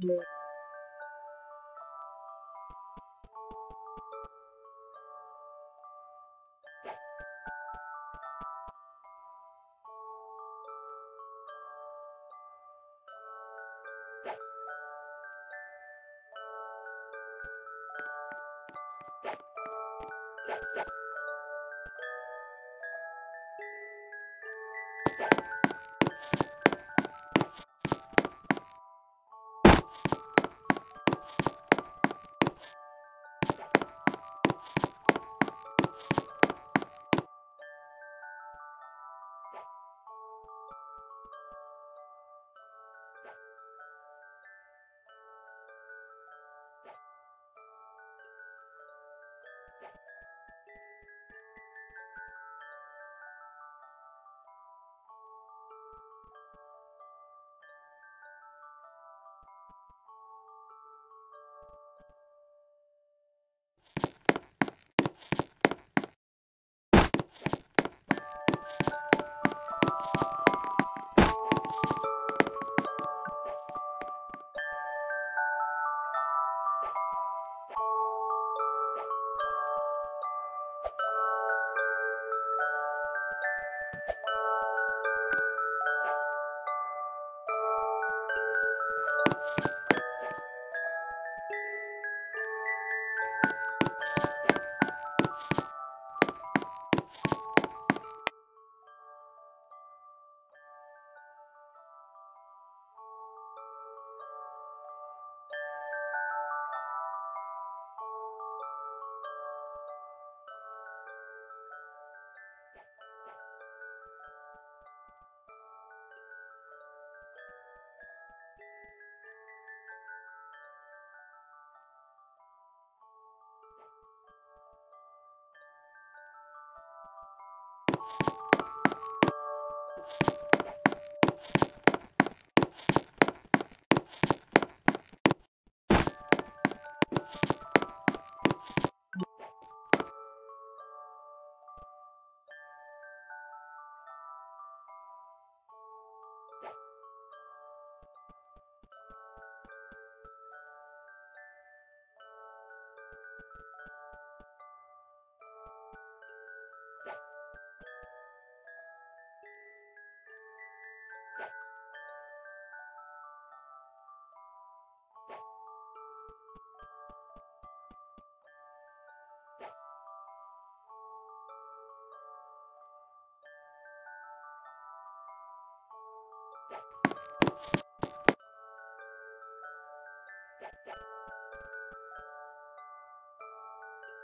Yeah.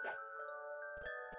Thank you.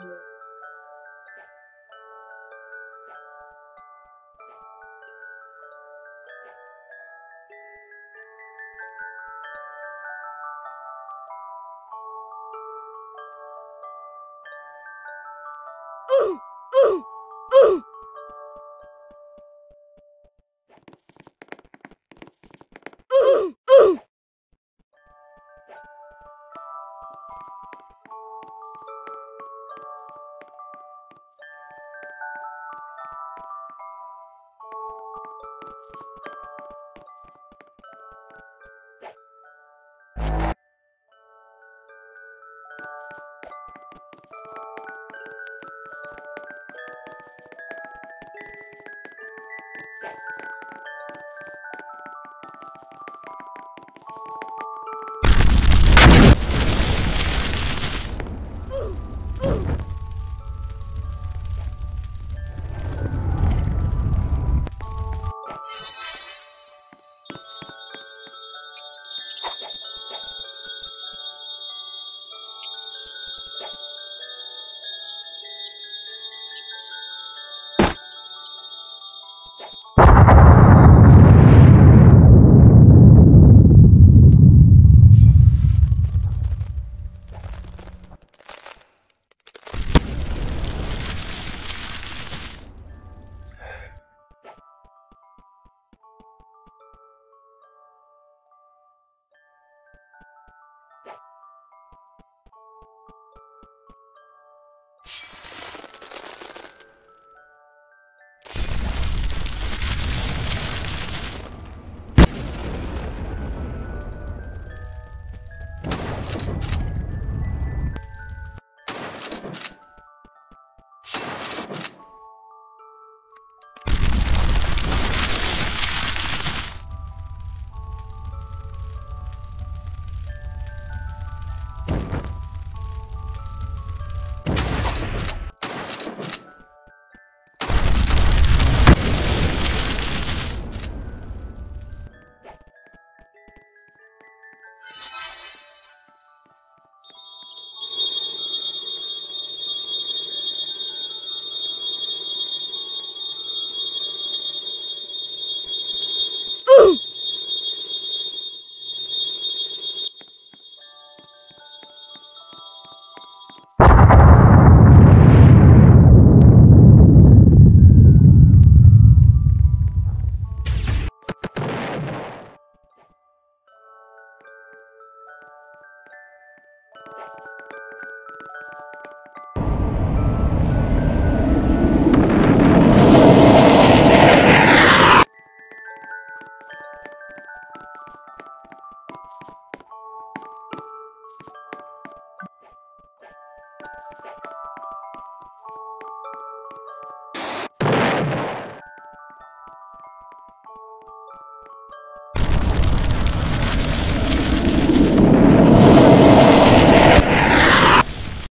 Ooh!